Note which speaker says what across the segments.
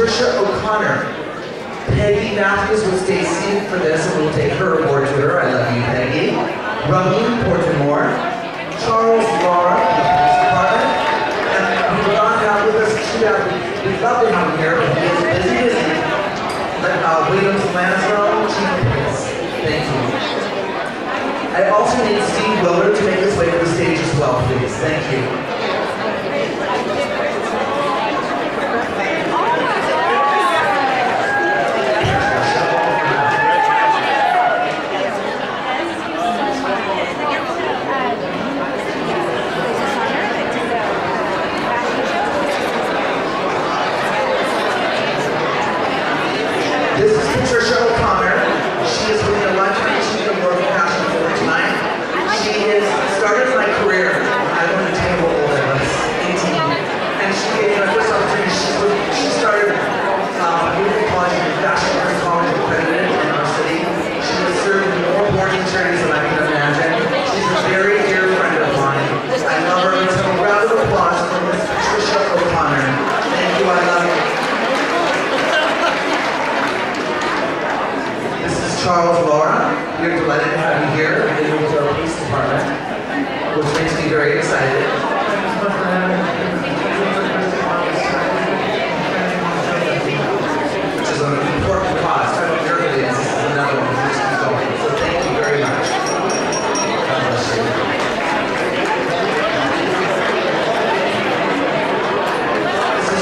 Speaker 1: Patricia O'Connor. Peggy Matthews will stay seated for this and we'll take her award to her. I love you, Peggy. Ramin Portimore, Charles Laura department, and we will not have with us two We'd love to have here, but he is busy, busy. Let, uh, Williams Lansdowne, Chief Police. Thank you. I also need Steve Willard to make his way to the stage as well, please. Thank you.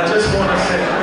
Speaker 2: our just want to our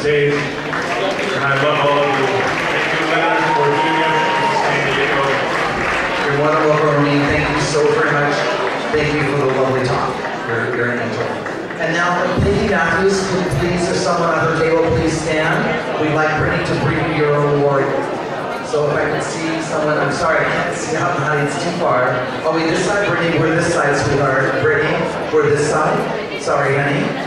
Speaker 2: stage. And I love all of you. Thank you, Leonard, for being here from San Diego. You're wonderful, Romaine. Thank you
Speaker 1: so very much. Thank you for the lovely talk. You're, you're an angel. And now, Brittany Matthews, please, if someone at her table, please stand. We'd like Brittany to bring you your award. So if I can see someone, I'm sorry, I can't see how in the audience too far. Oh wait, this side, Brittany, we're this side, sweetheart. Brittany, we're this side. Sorry, honey.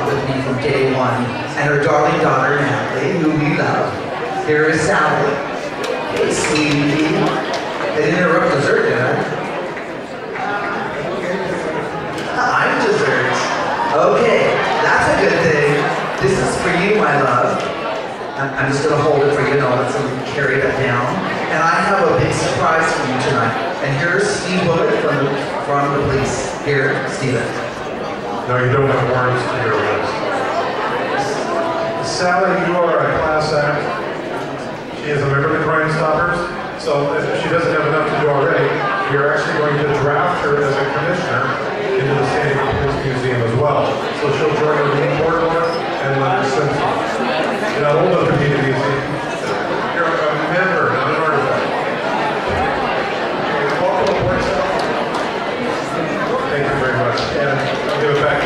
Speaker 1: With me from day one. And her darling daughter, Natalie, who we love. Here is Sally. Hey, sweetie. They didn't interrupt dessert, did I? Uh, I'm dessert. Okay, that's a good thing. This is for you, my love. I'm, just gonna hold it for you, know let's carry that down. And I have a big surprise for you tonight. And here's Steve Wood from from the police. Here, Steven.
Speaker 3: No, you don't have warrants to your list. Sally, you are a class act. She is a member of the Crime Stoppers, so if she doesn't have enough to do already, we are actually going to draft her as a commissioner into the San Hook Police Museum as well. So she'll join our main board and uh, since in a whole other communities, you're a member, not an artifact. Welcome aboard, Sally. Thank you very much. And I'll give it back